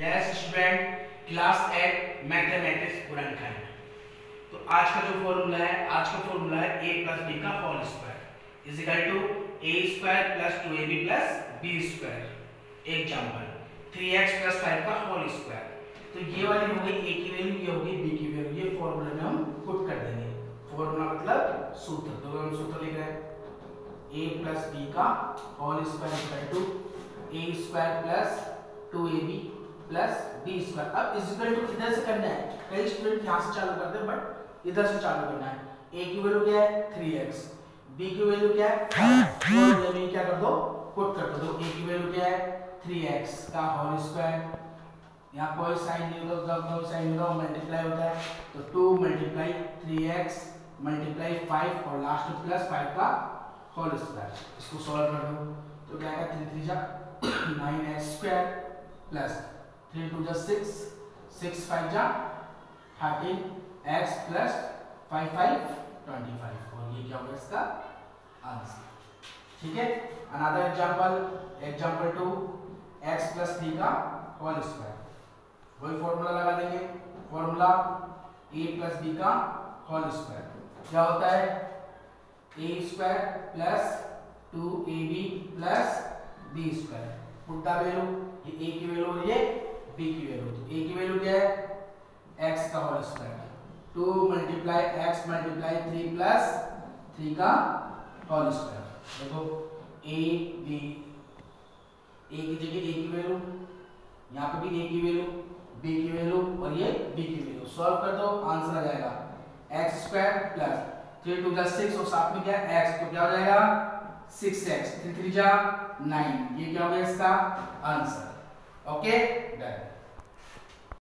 Yes student class eight mathematics पुरनखंड तो आज का जो फॉर्मूला है, आज का फॉर्मूला है ए प्लस बी का whole square is equal to A square plus two A B plus B square example three X plus five का होल स्क्वायर तो ये वाली हो गई ए की वैल्यू ये होगी बी की वैल्यू ये फॉर्मूला में हम पुट कर देंगे. फॉर्मूला मतलब सूत्र. तो हम सूत्र लिख रहे हैं ए प्लस बी का whole square equal to A square plus two A B plus B square अब इज़ इक्वल टू इधर से करना है? कई स्टूडेंट यहाँ से चालू करते हैं बट इधर से चालू करना है। ए की वैल्यू क्या है? थ्री एक्स बी की वैल्यू क्या है? फाइव में क्या कर दो? पुट कर दो। ए की वैल्यू क्या है? थ्री एक्स का होल स्क्वायर यहाँ कोई साइन नहीं होगा कोई साइन नहीं होगा मल्टीप्लाई होता है। तो two multiply three X multiply five और लास्ट में प्लस फाइव का होल स्क्वायर इसको सॉल्व कर दो। तो क्या आएगा थ्री थ्री जा nine X square plus three two जा सिक्स सिक्स फाइव जा thirteen X plus five five twenty five और ये क्या होगा इसका? आंसर। ठीक है? Another example example two X plus three का होल स्क्वायर वही फॉर्मूला लगा देंगे। फॉर्मूला ए प्लस बी का होल स्क्वायर क्या होता है? A square plus two A B plus B square put the value ये ए की वैल्यू और ये बी की वैल्यू तो ए की वैल्यू क्या है? एक्स का whole square two multiply X multiply three plus three का होल स्क्वायर देखो ए बी ए की जगह ए की वैल्यू यहाँ पे भी ए की वैल्यू बी की वैल्यू और ये बी की वैल्यू सॉल्व कर दो आंसर आ जाएगा. X square plus three two plus six और साथ में क्या है? एक्स तो क्या हो जाएगा? सिक्स एक्स थ्री थ्री जा नाइन ये क्या हो गया इसका? Answer okay done